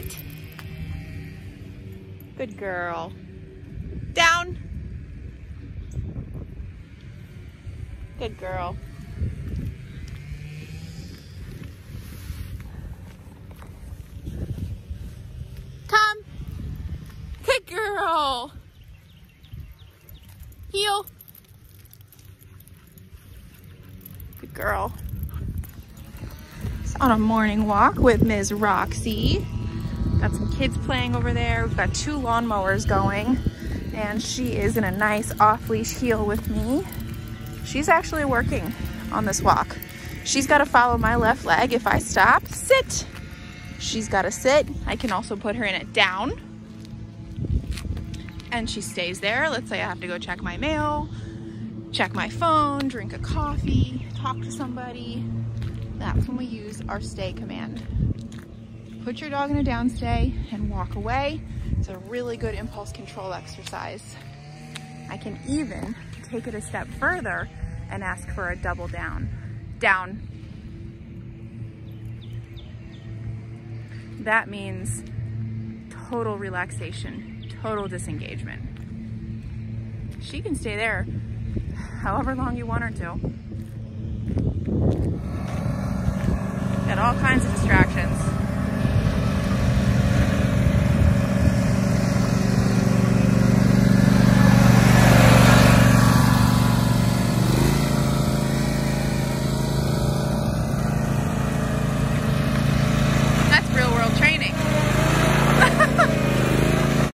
Sit. Good girl. Down. Good girl. Come. Good girl. Heel. Good girl. It's on a morning walk with Ms. Roxi. Got some kids playing over there. We've got two lawnmowers going and she is in a nice off-leash heel with me. She's actually working on this walk. She's got to follow my left leg. If I stop, sit. She's got to sit. I can also put her in it down. And she stays there. Let's say I have to go check my mail, check my phone, drink a coffee, talk to somebody. That's when we use our stay command. Put your dog in a down stay and walk away. It's a really good impulse control exercise. I can even take it a step further and ask for a double down. Down. That means total relaxation, total disengagement. She can stay there however long you want her to. Got all kinds of.